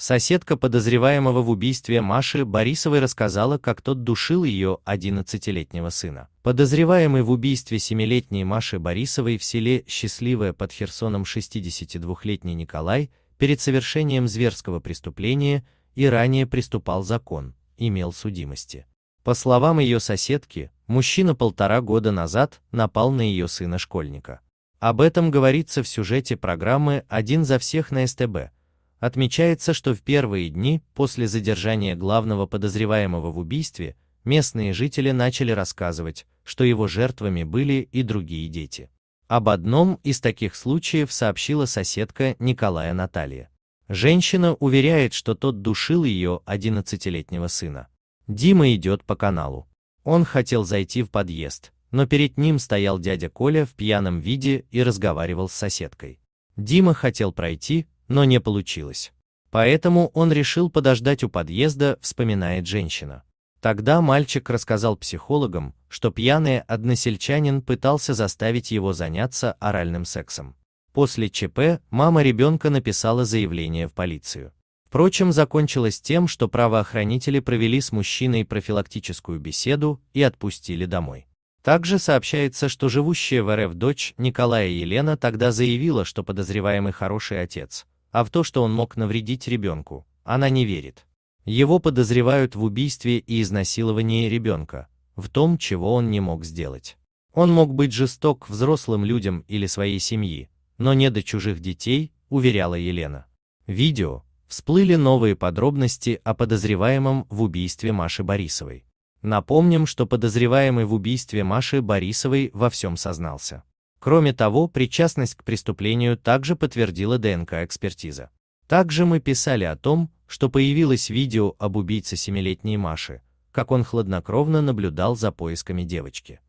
Соседка подозреваемого в убийстве Маши Борисовой рассказала, как тот душил ее 11-летнего сына. Подозреваемый в убийстве 7-летней Маши Борисовой в селе Счастливое под Херсоном 62-летний Николай перед совершением зверского преступления и ранее приступал закон, имел судимости. По словам ее соседки, мужчина полтора года назад напал на ее сына-школьника. Об этом говорится в сюжете программы «Один за всех» на СТБ. Отмечается, что в первые дни после задержания главного подозреваемого в убийстве местные жители начали рассказывать, что его жертвами были и другие дети. Об одном из таких случаев сообщила соседка Николая Наталья. Женщина уверяет, что тот душил ее 11-летнего сына. Дима идет по каналу. Он хотел зайти в подъезд, но перед ним стоял дядя Коля в пьяном виде и разговаривал с соседкой. Дима хотел пройти, но не получилось. Поэтому он решил подождать у подъезда, вспоминает женщина. Тогда мальчик рассказал психологам, что пьяный односельчанин пытался заставить его заняться оральным сексом. После ЧП мама ребенка написала заявление в полицию. Впрочем, закончилось тем, что правоохранители провели с мужчиной профилактическую беседу и отпустили домой. Также сообщается, что живущая в РФ дочь Николая Елена тогда заявила, что подозреваемый хороший отец, а в то, что он мог навредить ребенку, она не верит. Его подозревают в убийстве и изнасиловании ребенка, в том, чего он не мог сделать. Он мог быть жесток к взрослым людям или своей семьи, но не до чужих детей, уверяла Елена. Видео. Всплыли новые подробности о подозреваемом в убийстве Маши Борисовой. Напомним, что подозреваемый в убийстве Маши Борисовой во всем сознался. Кроме того, причастность к преступлению также подтвердила ДНК-экспертиза. Также мы писали о том, что появилось видео об убийце семилетней Маши, как он хладнокровно наблюдал за поисками девочки.